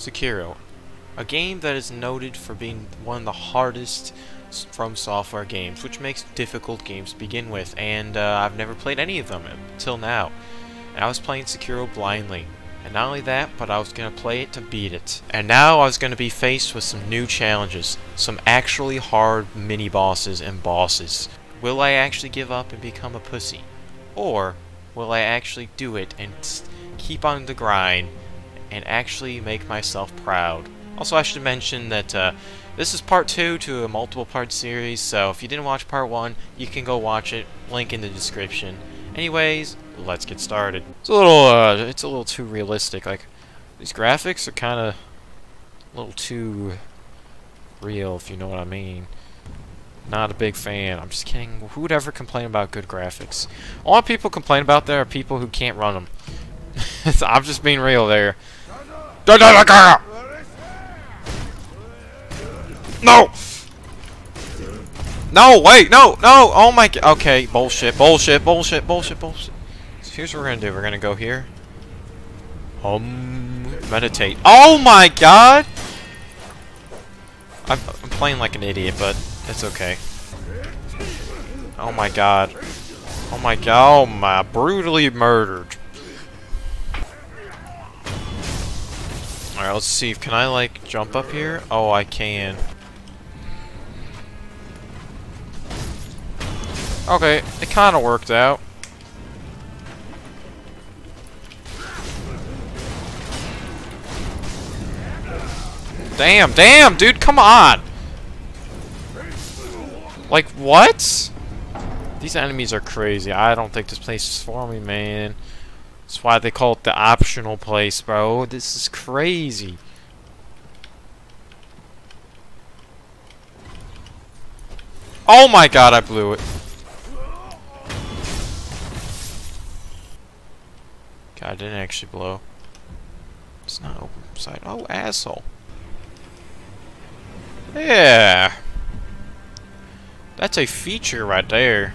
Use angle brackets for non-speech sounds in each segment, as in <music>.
Sekiro, a game that is noted for being one of the hardest FromSoftware games, which makes difficult games to begin with, and uh, I've never played any of them until now. And I was playing Sekiro blindly. And not only that, but I was going to play it to beat it. And now I was going to be faced with some new challenges. Some actually hard mini-bosses and bosses. Will I actually give up and become a pussy? Or will I actually do it and keep on the grind and actually make myself proud? Also, I should mention that uh, this is part two to a multiple part series, so if you didn't watch part one, you can go watch it. Link in the description. Anyways, let's get started. It's a little, uh, it's a little too realistic. Like, these graphics are kind of a little too real, if you know what I mean. Not a big fan. I'm just kidding. Who would ever complain about good graphics? A lot of people complain about there are people who can't run them. <laughs> I'm just being real there. No! No, wait, no, no! Oh my god. Okay, bullshit, bullshit, bullshit, bullshit, bullshit. So here's what we're gonna do. We're gonna go here. Um, meditate. Oh my god! I'm, I'm playing like an idiot, but it's okay. Oh my god. Oh my god, oh my, brutally murdered. Alright, let's see. Can I, like, jump up here? Oh, I can. Okay, it kind of worked out. Damn, damn, dude, come on! Like, what? These enemies are crazy. I don't think this place is for me, man. That's why they call it the optional place, bro. This is crazy. Oh my god, I blew it. God, I didn't actually blow. It's not open side. Oh, asshole. Yeah. That's a feature right there.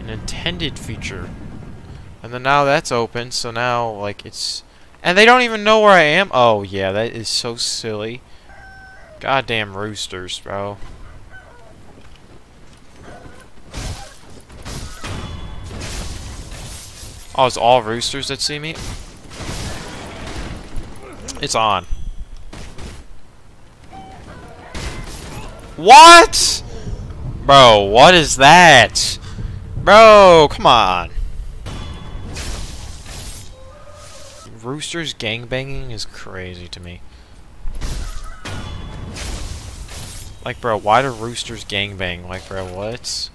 An intended feature. And then now that's open, so now, like, it's... And they don't even know where I am? Oh, yeah, that is so silly. Goddamn roosters, bro. Oh, it's all roosters that see me? It's on. What? Bro, what is that? Bro, come on. Roosters gangbanging is crazy to me. Like, bro, why do roosters gangbang? Like, bro, what?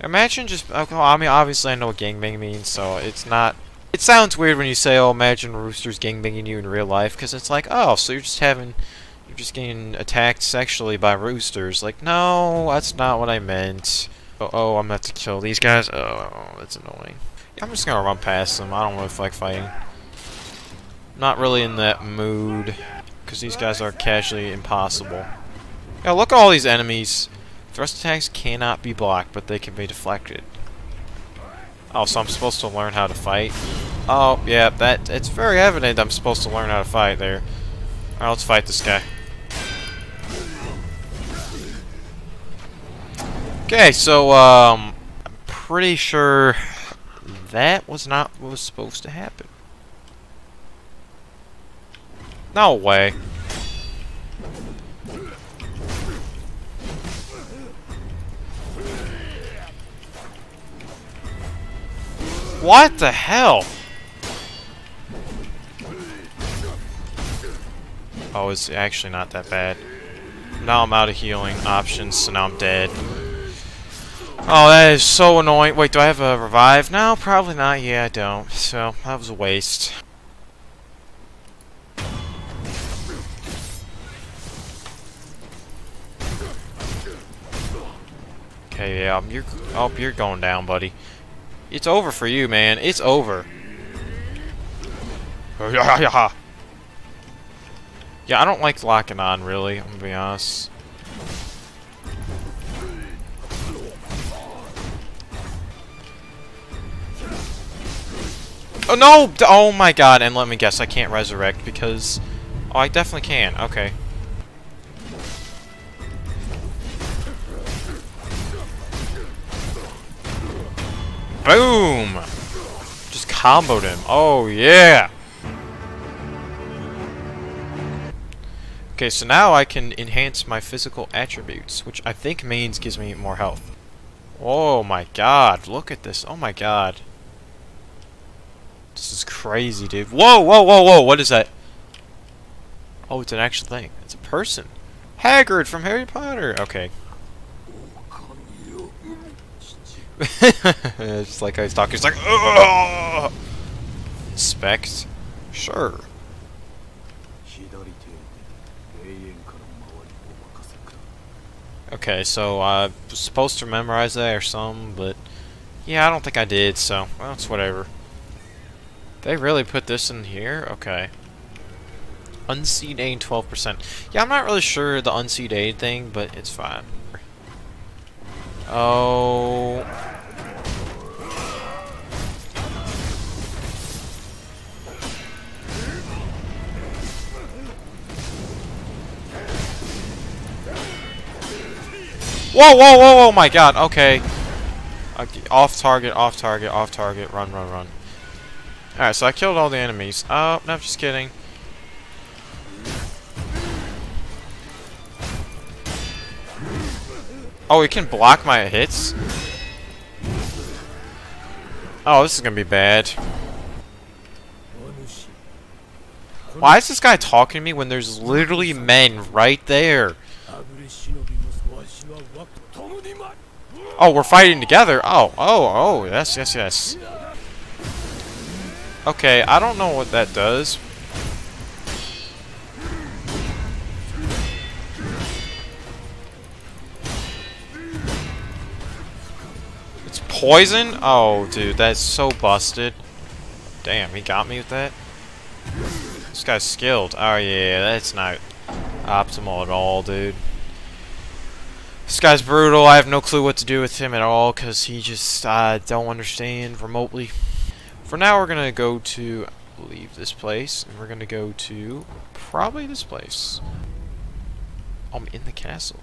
Imagine just... Okay, I mean, obviously I know what gangbang means, so it's not... It sounds weird when you say, oh, imagine roosters gangbanging you in real life, because it's like, oh, so you're just having... You're just getting attacked sexually by roosters. Like, no, that's not what I meant. Oh, oh I'm about to kill these guys. Oh, that's annoying. Yeah, I'm just gonna run past them. I don't really feel like fighting. Not really in that mood, because these guys are casually impossible. Yeah, look at all these enemies. Thrust attacks cannot be blocked, but they can be deflected. Oh, so I'm supposed to learn how to fight? Oh, yeah, that it's very evident I'm supposed to learn how to fight there. Alright, let's fight this guy. Okay, so, um, I'm pretty sure that was not what was supposed to happen. No way. What the hell? Oh, it's actually not that bad. Now I'm out of healing options, so now I'm dead. Oh, that is so annoying. Wait, do I have a revive? No, probably not. Yeah, I don't. So, that was a waste. Okay, yeah, you're, oh, you're going down, buddy. It's over for you, man. It's over. <laughs> Yeah, I don't like locking on, really. I'm gonna be honest. Oh no! Oh my god! And let me guess, I can't resurrect because Oh, I definitely can. Okay. Boom! Just comboed him. Oh, yeah! Okay, so now I can enhance my physical attributes, which I think means gives me more health. Oh my god, look at this. Oh my god. This is crazy, dude. Whoa, whoa, whoa, whoa, what is that? Oh, it's an actual thing. It's a person. Hagrid from Harry Potter. Okay. <laughs> just like I was talking, it's like, Ugh! Inspect? Sure. Okay, so I was supposed to memorize that or something, but yeah, I don't think I did, so, well, it's whatever. They really put this in here? Okay. Unseen Aid 12%. Yeah, I'm not really sure the unseen aid thing, but it's fine. Oh... Whoa, whoa, whoa, whoa, my god, okay. okay. Off target, off target, off target, run, run, run. Alright, so I killed all the enemies. Oh, no, just kidding. Oh, it can block my hits? Oh, this is gonna be bad. Why is this guy talking to me when there's literally men right there? Oh, we're fighting together. Oh, oh, oh, yes, yes, yes. Okay, I don't know what that does. It's poison? Oh, dude, that's so busted. Damn, he got me with that. This guy's skilled. Oh, yeah, that's not optimal at all, dude. This guy's brutal. I have no clue what to do with him at all because he just uh, don't understand remotely. For now, we're to go to leave this place and we're to go to probably this place. I'm in the castle.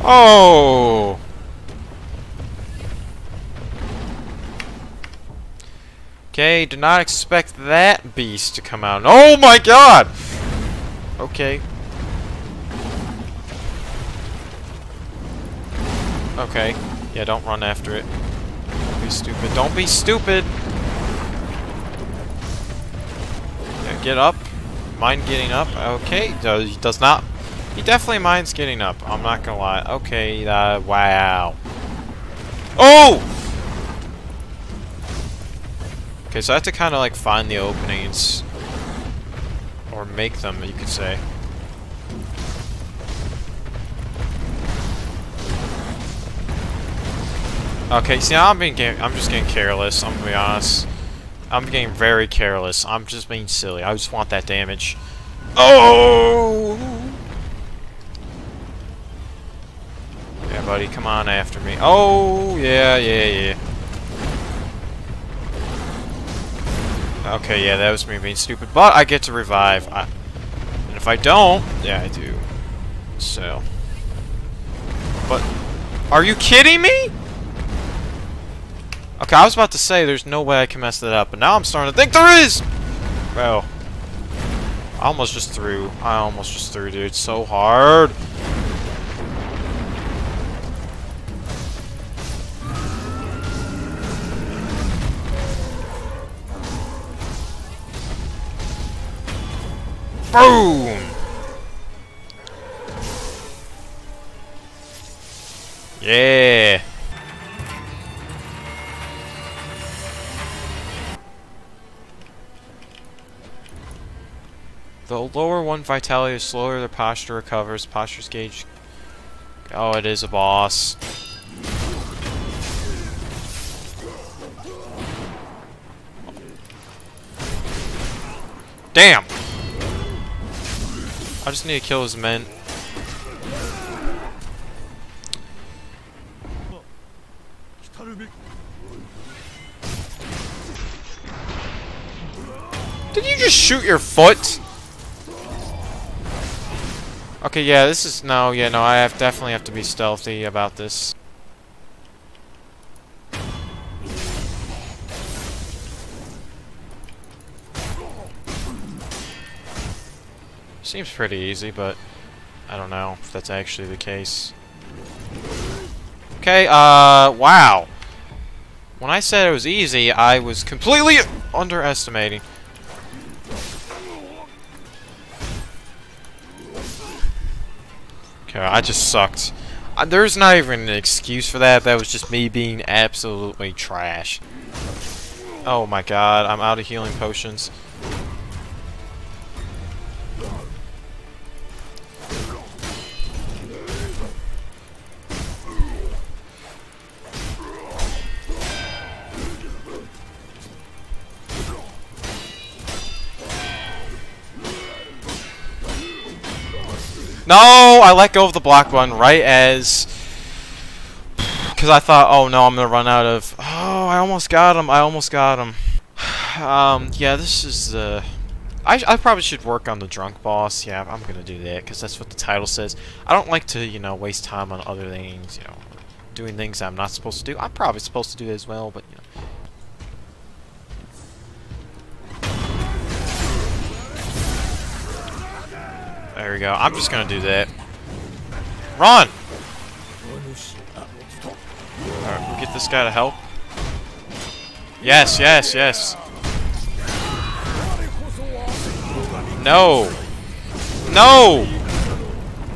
Oh! Okay, did not expect that beast to come out. Oh my god! Okay. Okay. Yeah, don't run after it. Don't be stupid. Don't be stupid! Yeah, get up. Mind getting up. Okay, he does not. He definitely minds getting up. I'm not gonna lie. Okay, uh, wow. Oh! Okay, so I have to kind of like find the openings. Or make them, you could say. Okay, see, I'm being I'm just getting careless. I'm gonna be honest. I'm getting very careless. I'm just being silly. I just want that damage. Oh! Yeah, buddy, come on after me. Oh, yeah, yeah, yeah. Okay, yeah, that was me being stupid. But I get to revive. I, and if I don't, yeah, I do. So. But, are you kidding me? Okay, I was about to say there's no way I can mess that up, but now I'm starting to think there is! Well, I almost just threw. I almost just threw, dude. So hard. Boom! Yeah! The lower one vitality is slower, the posture recovers. Posture's gauge. Oh, it is a boss. Damn! just need to kill his men. Did you just shoot your foot? Okay, yeah, this is... No, yeah, no, I have definitely have to be stealthy about this. Seems pretty easy, but I don't know if that's actually the case. Okay, uh, wow. When I said it was easy, I was completely underestimating. Okay, I just sucked. Uh, there's not even an excuse for that. That was just me being absolutely trash. Oh my god, I'm out of healing potions. No! I let go of the block one right as... Because I thought, oh no, I'm going to run out of... Oh, I almost got him. I almost got him. <sighs> um, yeah, this is the... I, I probably should work on the drunk boss. Yeah, I'm going to do that because that's what the title says. I don't like to, you know, waste time on other things, you know, doing things I'm not supposed to do. I'm probably supposed to do as well, but, you know. There we go. I'm just gonna do that. Run! Alright, we'll get this guy to help. Yes, yes, yes. No! No!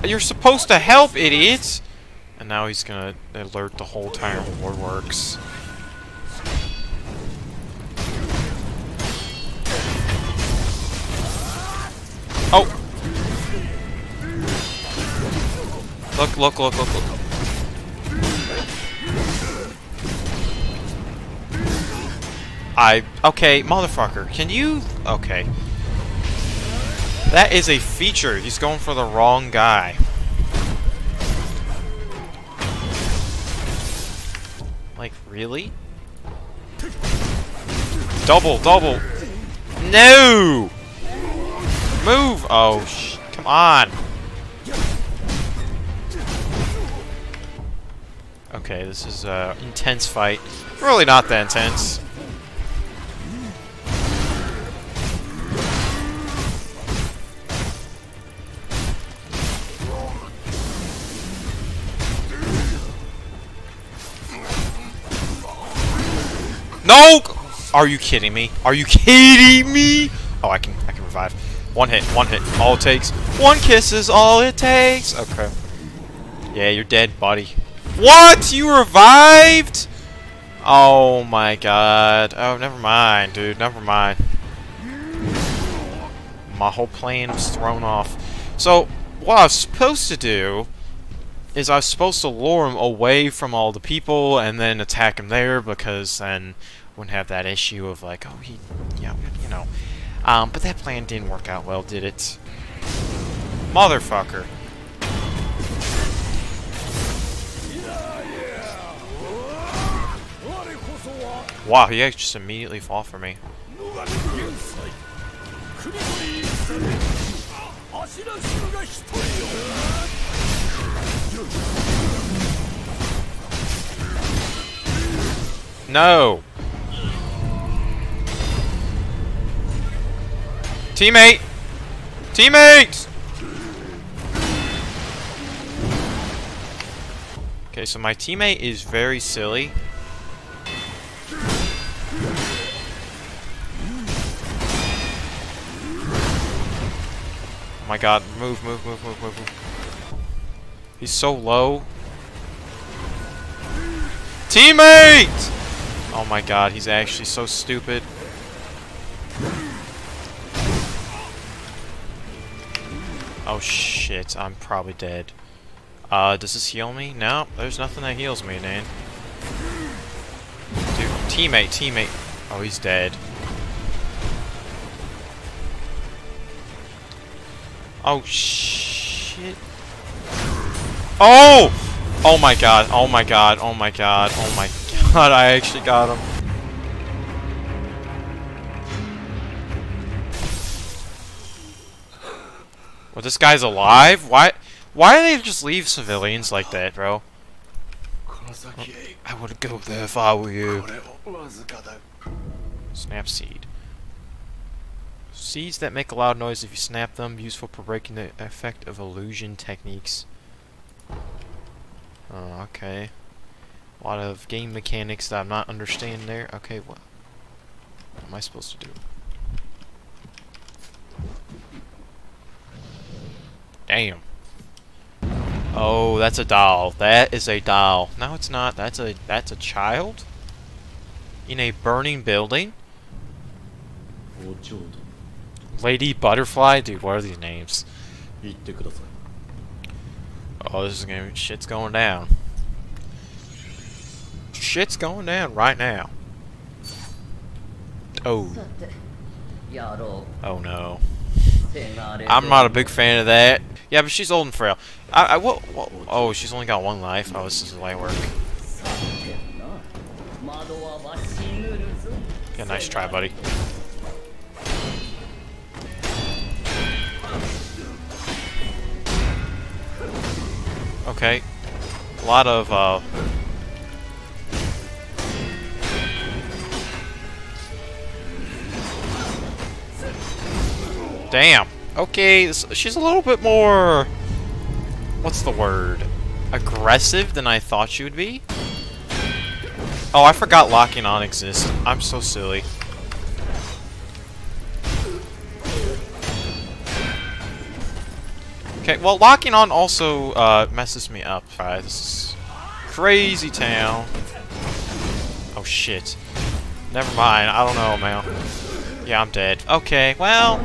You're supposed to help, idiots! And now he's gonna alert the whole entire war works. Oh! Look, look, look, look, look. I... Okay, motherfucker. Can you... Okay. That is a feature. He's going for the wrong guy. Like, really? Double, double. No! Move! Oh, sh come on. Okay, this is a uh, intense fight. Really not that intense. No! Are you kidding me? Are you kidding me? Oh, I can I can revive. One hit, one hit. All it takes. One kiss is all it takes. Okay. Yeah, you're dead, buddy. What? You revived? Oh my god. Oh, never mind, dude. Never mind. My whole plan was thrown off. So, what I was supposed to do is I was supposed to lure him away from all the people and then attack him there because then wouldn't have that issue of like, oh, he, yeah, you know. Um, but that plan didn't work out well, did it? Motherfucker. Wow, he just immediately fall for me. No! Teammate! Teammate! Okay, so my teammate is very silly. My god. Move, move, move, move, move, move. He's so low. Teammate! Oh my god, he's actually so stupid. Oh shit, I'm probably dead. Uh, does this heal me? No, there's nothing that heals me, man. Dude, teammate, teammate. Oh, he's dead. Oh, shit. Oh! Oh my god, oh my god, oh my god, oh my god, <laughs> I actually got him. Well, this guy's alive? Why Why do they just leave civilians like that, bro? I wouldn't go there if I were you. Snapseed. Seeds that make a loud noise if you snap them, useful for breaking the effect of illusion techniques. Oh, okay. A lot of game mechanics that I'm not understanding there. Okay, what, what am I supposed to do? Damn. Oh, that's a doll. That is a doll. No, it's not. That's a that's a child in a burning building. Lady Butterfly, dude. What are these names? Oh, this is gonna shit's going down. Shit's going down right now. Oh. Oh no. I'm not a big fan of that. Yeah, but she's old and frail. I, I what, what, Oh, she's only got one life. Oh, this is light work. Yeah, nice try, buddy. Okay. A lot of, uh... Damn. Okay, she's a little bit more... What's the word? Aggressive than I thought she would be? Oh, I forgot locking on exists. I'm so silly. Okay, well, locking on also uh, messes me up. Alright, this is crazy town. Oh, shit. Never mind. I don't know, man. Yeah, I'm dead. Okay, well...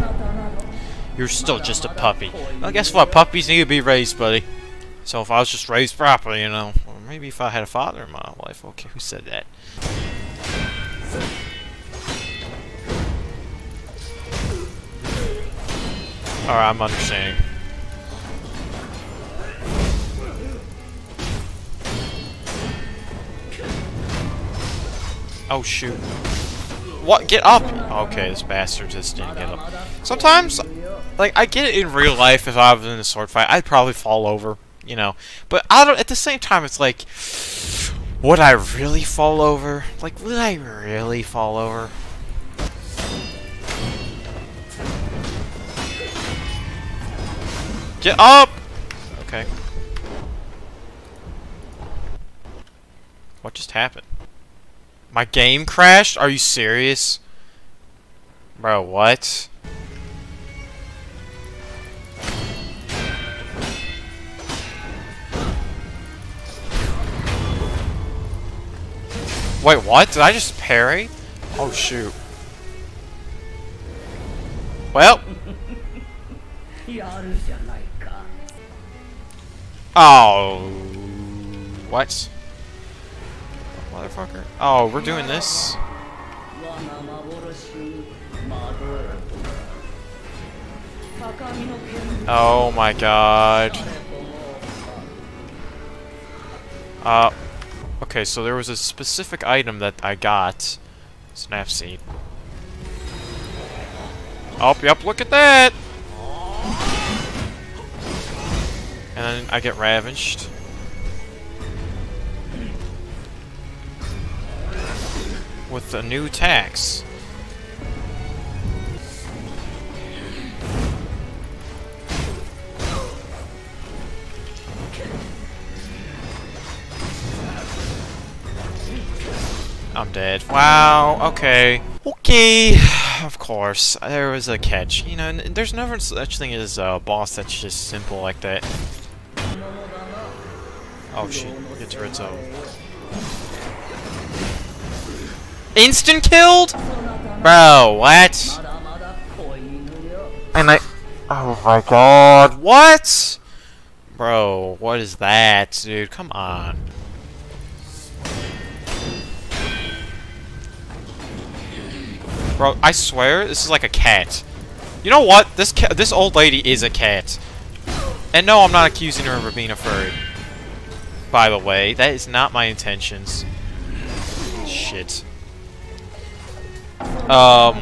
You're still just a puppy. Well, guess what? Puppies need to be raised, buddy. So if I was just raised properly, you know, or maybe if I had a father in my life. Okay, who said that? Alright, I'm understanding. Oh shoot. What? Get up! Okay, this bastard just didn't get up. Sometimes, like, I get it in real life if I was in a sword fight, I'd probably fall over, you know. But I don't, at the same time, it's like, would I really fall over? Like, would I really fall over? Get up! Okay. What just happened? My game crashed? Are you serious? Bro, what? Wait, what? Did I just parry? Oh, shoot. Well. <laughs> Oh. What? Motherfucker. Oh, we're doing this? Oh my god. Uh, okay, so there was a specific item that I got. Snap seed. Oh, yep, look at that! And then I get ravaged. With the new tax. I'm dead. Wow, okay. Okay, <sighs> of course. There was a catch. You know, there's never such thing as a boss that's just simple like that. Oh shit, get Rizzo. Instant killed? Bro, what? And I... Oh my god, what? Bro, what is that, dude? Come on. Bro, I swear, this is like a cat. You know what? This this old lady is a cat. And no, I'm not accusing her of being a furry. By the way, that is not my intentions. Shit. Um.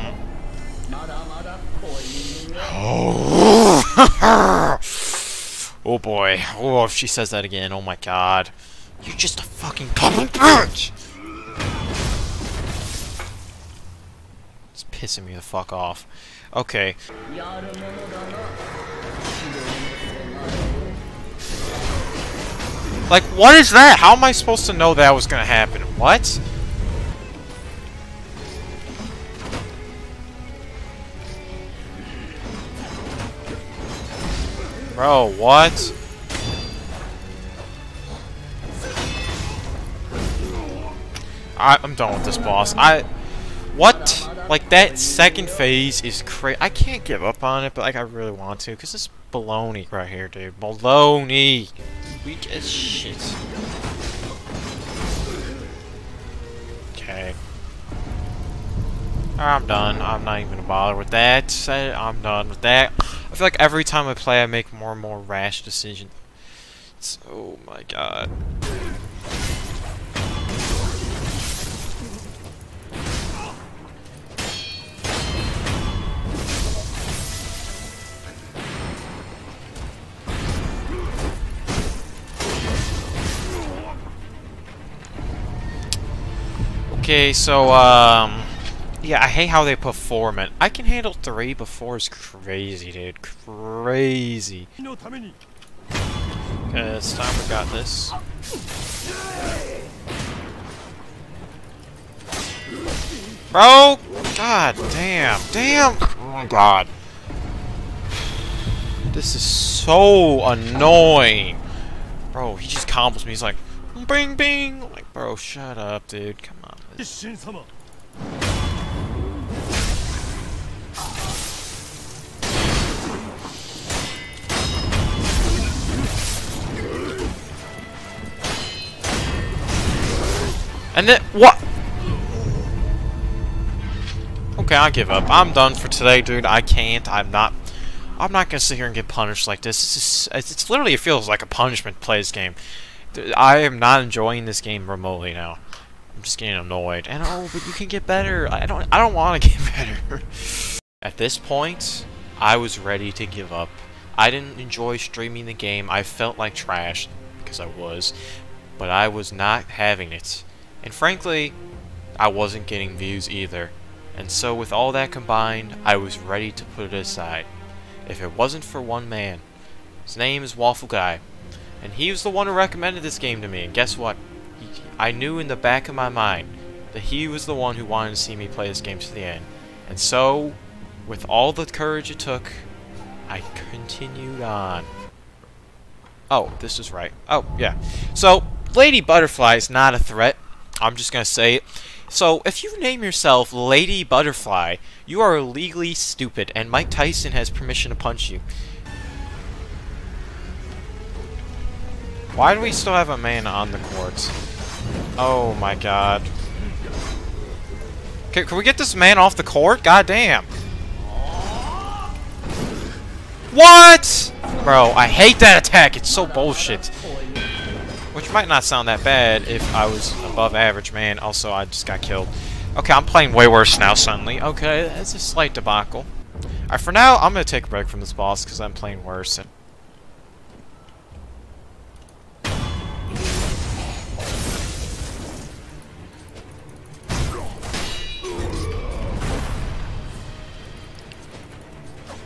Oh. <laughs> oh boy. Oh, if she says that again, oh my god. You're just a fucking common bitch! It's pissing me the fuck off. Okay. Like, what is that? How am I supposed to know that was gonna happen? What? Bro, what? I, I'm done with this boss. I... What? Like, that second phase is crazy. I can't give up on it, but, like, I really want to, because it's baloney right here, dude. Baloney! Weak as shit. Okay. I'm done. I'm not even gonna bother with that. I'm done with that. I feel like every time I play, I make more and more rash decisions. oh my god. Okay, so, um... Yeah, I hate how they put four men. I can handle three, but four is crazy, dude. Crazy. Okay, it's time we got this. Bro! God damn. Damn! Oh my god. This is so annoying. Bro, he just combos me. He's like, bing bing! like, bro, shut up, dude. Come on. And then, what? Okay, I give up. I'm done for today, dude. I can't. I'm not. I'm not gonna sit here and get punished like this. This is. It's literally. It feels like a punishment to play this game. I am not enjoying this game remotely now. I'm just getting annoyed. And oh, but you can get better. I don't. I don't want to <laughs> get better. At this point, I was ready to give up. I didn't enjoy streaming the game. I felt like trash because I was, but I was not having it. And frankly, I wasn't getting views either. And so with all that combined, I was ready to put it aside. If it wasn't for one man. His name is Waffle Guy. And he was the one who recommended this game to me. And guess what? He, I knew in the back of my mind that he was the one who wanted to see me play this game to the end. And so, with all the courage it took, I continued on. Oh, this is right. Oh, yeah. So, Lady Butterfly is not a threat. I'm just to say it. So, if you name yourself Lady Butterfly, you are legally stupid, and Mike Tyson has permission to punch you. Why do we still have a man on the court? Oh my god. Can, can we get this man off the court? God damn. What? Bro, I hate that attack. It's so bullshit. Which might not sound that bad if I was above average, man. Also, I just got killed. Okay, I'm playing way worse now suddenly. Okay, it's a slight debacle. Alright, for now, I'm going to take a break from this boss because I'm playing worse.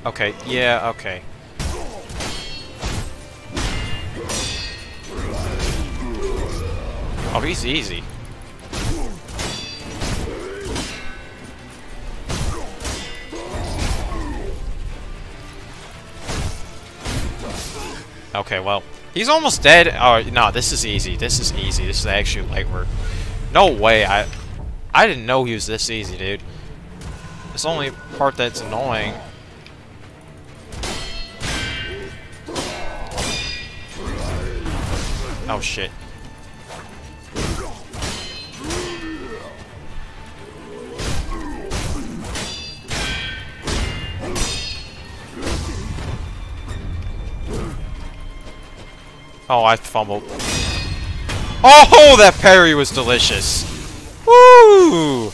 Okay, yeah, okay. Oh, he's easy. Okay, well, he's almost dead. Oh, no, this is easy. This is easy. This is actually light work. No way. I I didn't know he was this easy, dude. It's the only part that's annoying. Oh, shit. Oh, I fumbled. Oh, that parry was delicious. Woo!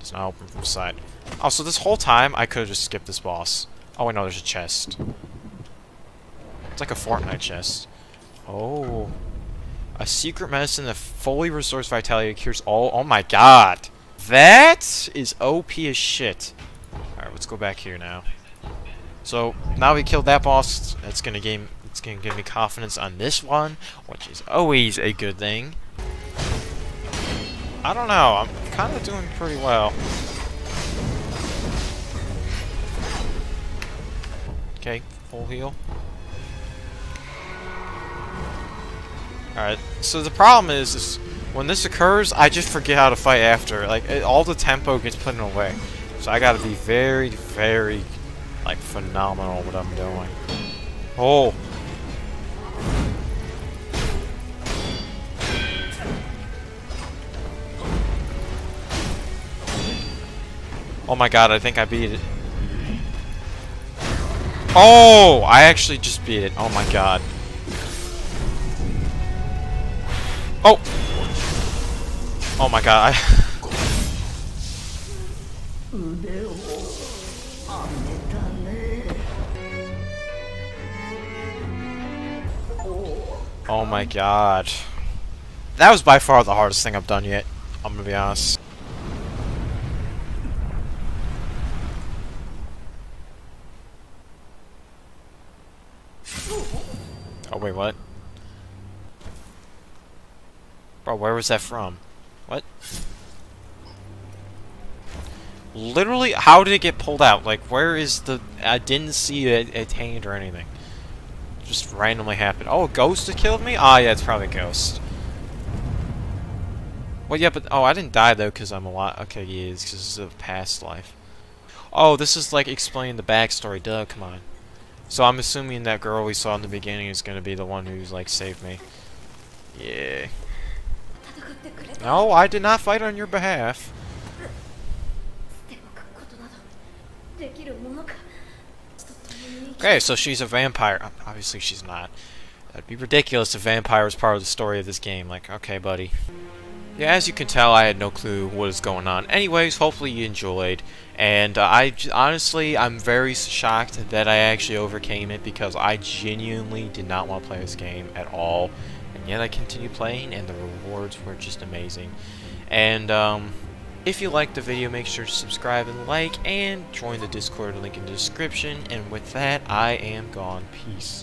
It's not open from the side. Oh, so this whole time, I could have just skipped this boss. Oh, wait, no, there's a chest. It's like a Fortnite chest. Oh. A secret medicine that fully restores vitality cures all- Oh my god! That is OP as shit. Alright, let's go back here now. So, now we killed that boss, it's gonna game it's gonna give me confidence on this one, which is always a good thing. I don't know, I'm kinda doing pretty well. Okay, full heal. Alright, so the problem is, is when this occurs, I just forget how to fight after. Like, it, all the tempo gets put in away. So I gotta be very, very, like, phenomenal what I'm doing. Oh! Oh my god, I think I beat it. Oh! I actually just beat it. Oh my god. Oh! Oh my god, <laughs> oh my god. That was by far the hardest thing I've done yet. I'm gonna be honest. Oh wait, what? Bro, where was that from? What? Literally, how did it get pulled out? Like, where is the... I didn't see it attained or anything. Just randomly happened. Oh, a ghost that killed me? Ah, yeah, it's probably a ghost. Well, yeah, but... Oh, I didn't die, though, because I'm a lot... Okay, yeah, it's because of past life. Oh, this is, like, explaining the backstory. Duh, come on. So I'm assuming that girl we saw in the beginning is going to be the one who's, like, saved me. Yeah. No, I did not fight on your behalf. Okay, so she's a vampire. Obviously she's not. That'd be ridiculous if vampire was part of the story of this game. Like, okay, buddy. Yeah, as you can tell, I had no clue what is going on. Anyways, hopefully you enjoyed. And uh, I honestly, I'm very shocked that I actually overcame it because I genuinely did not want to play this game at all. And yet I continued playing, and the rewards were just amazing. And um, if you liked the video, make sure to subscribe and like, and join the Discord link in the description. And with that, I am gone. Peace.